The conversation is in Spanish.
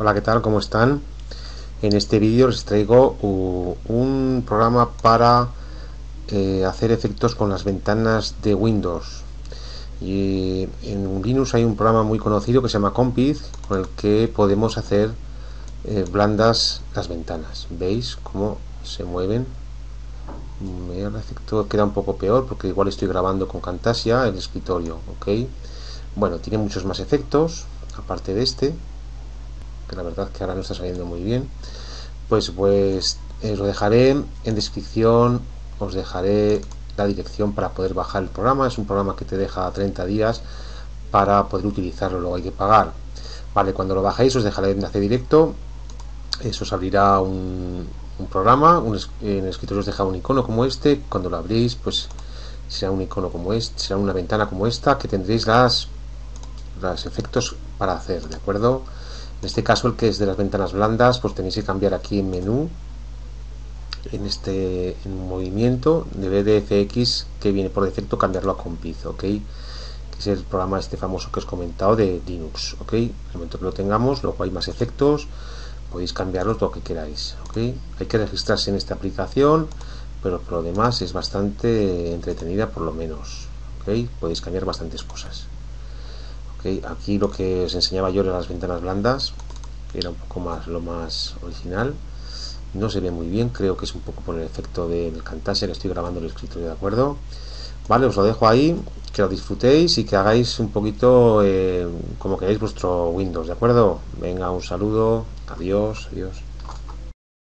Hola, ¿qué tal? ¿Cómo están? En este vídeo les traigo un programa para eh, hacer efectos con las ventanas de Windows. Y en Linux hay un programa muy conocido que se llama Compiz, con el que podemos hacer eh, blandas las ventanas. ¿Veis cómo se mueven? El efecto queda un poco peor porque igual estoy grabando con Camtasia el escritorio, ¿ok? Bueno, tiene muchos más efectos, aparte de este, que la verdad que ahora no está saliendo muy bien. Pues, pues os lo dejaré en descripción, os dejaré la dirección para poder bajar el programa. Es un programa que te deja 30 días para poder utilizarlo, luego hay que pagar. Vale, cuando lo bajéis os dejaré el enlace directo, eso os abrirá un, un programa, un, en el escritorio os deja un icono como este, cuando lo abrís pues será un icono como este, será una ventana como esta que tendréis las los efectos para hacer, ¿de acuerdo? En este caso el que es de las ventanas blandas, pues tenéis que cambiar aquí en menú, en este en movimiento, de BDFX que viene por defecto, cambiarlo a Compiz, ¿ok? Que es el programa este famoso que os he comentado de Linux, ¿ok? En el momento que lo tengamos, luego hay más efectos, podéis cambiarlos lo que queráis, ¿ok? Hay que registrarse en esta aplicación, pero por lo demás es bastante entretenida por lo menos, ¿ok? Podéis cambiar bastantes cosas aquí lo que os enseñaba yo eran las ventanas blandas que era un poco más lo más original. No se ve muy bien creo que es un poco por el efecto del Camtasia que estoy grabando el escritorio de acuerdo vale os lo dejo ahí que lo disfrutéis y que hagáis un poquito eh, como queráis vuestro Windows de acuerdo venga un saludo adiós adiós